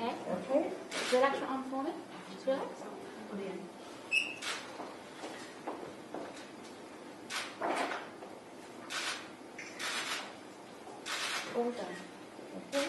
Okay. Okay. Relax your arm for me. Just relax. All done. Okay?